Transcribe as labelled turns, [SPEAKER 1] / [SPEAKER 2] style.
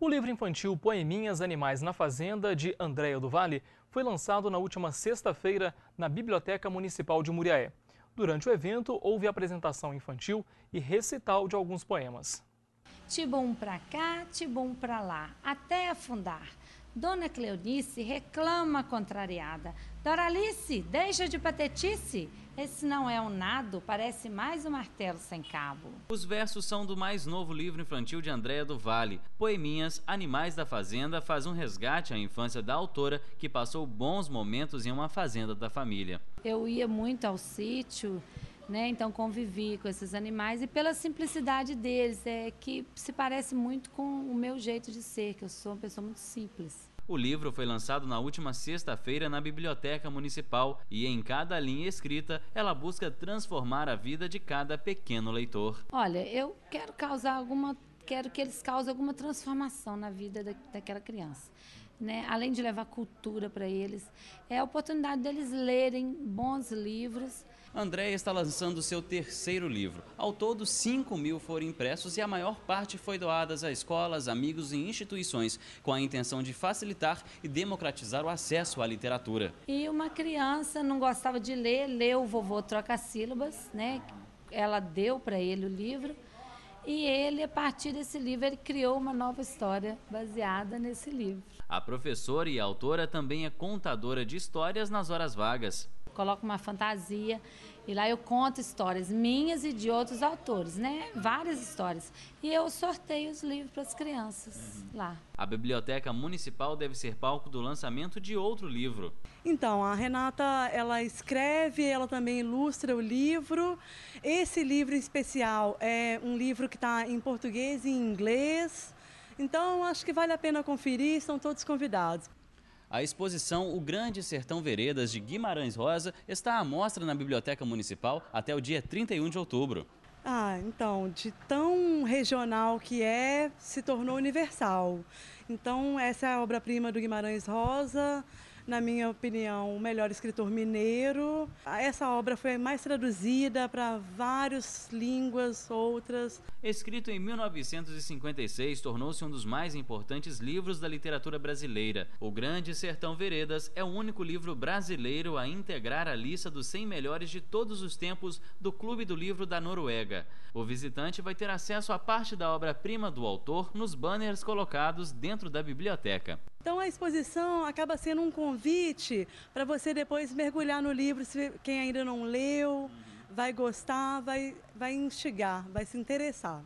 [SPEAKER 1] O livro infantil Poeminhas Animais na Fazenda, de Andréia do Vale, foi lançado na última sexta-feira na Biblioteca Municipal de Muriaé. Durante o evento, houve apresentação infantil e recital de alguns poemas.
[SPEAKER 2] Tibum pra cá, tibum pra lá, até afundar. Dona Cleonice reclama contrariada. Doralice, deixa de patetice. Esse não é um nado, parece mais um martelo sem cabo.
[SPEAKER 3] Os versos são do mais novo livro infantil de Andréa do Vale. Poeminhas, Animais da Fazenda faz um resgate à infância da autora que passou bons momentos em uma fazenda da família.
[SPEAKER 2] Eu ia muito ao sítio, né? Então convivi com esses animais e pela simplicidade deles, é que se parece muito com o meu jeito de ser, que eu sou uma pessoa muito simples.
[SPEAKER 3] O livro foi lançado na última sexta-feira na Biblioteca Municipal e em cada linha escrita ela busca transformar a vida de cada pequeno leitor.
[SPEAKER 2] Olha, eu quero causar alguma quero que eles causem alguma transformação na vida da, daquela criança. Né? Além de levar cultura para eles, é a oportunidade deles lerem bons livros.
[SPEAKER 3] Andréia está lançando seu terceiro livro. Ao todo, 5 mil foram impressos e a maior parte foi doadas a escolas, amigos e instituições, com a intenção de facilitar e democratizar o acesso à literatura.
[SPEAKER 2] E uma criança não gostava de ler, leu o vovô troca sílabas, né? Ela deu para ele o livro e ele, a partir desse livro, ele criou uma nova história baseada nesse livro.
[SPEAKER 3] A professora e autora também é contadora de histórias nas horas vagas.
[SPEAKER 2] Coloco uma fantasia e lá eu conto histórias minhas e de outros autores, né? Várias histórias. E eu sorteio os livros para as crianças uhum. lá.
[SPEAKER 3] A Biblioteca Municipal deve ser palco do lançamento de outro livro.
[SPEAKER 4] Então, a Renata, ela escreve, ela também ilustra o livro. Esse livro em especial é um livro que está em português e em inglês. Então, acho que vale a pena conferir, estão todos convidados.
[SPEAKER 3] A exposição O Grande Sertão Veredas de Guimarães Rosa está à mostra na Biblioteca Municipal até o dia 31 de outubro.
[SPEAKER 4] Ah, então, de tão regional que é, se tornou universal. Então, essa é a obra-prima do Guimarães Rosa, na minha opinião, o melhor escritor mineiro. Essa obra foi mais traduzida para várias línguas, outras.
[SPEAKER 3] Escrito em 1956, tornou-se um dos mais importantes livros da literatura brasileira. O Grande Sertão Veredas é o único livro brasileiro a integrar a lista dos 100 melhores de todos os tempos do Clube do Livro da Noruega. O visitante vai ter acesso a parte da obra-prima do autor nos banners colocados dentro da biblioteca.
[SPEAKER 4] Então a exposição acaba sendo um convite para você depois mergulhar no livro, se quem ainda não leu, vai gostar, vai, vai instigar, vai se interessar.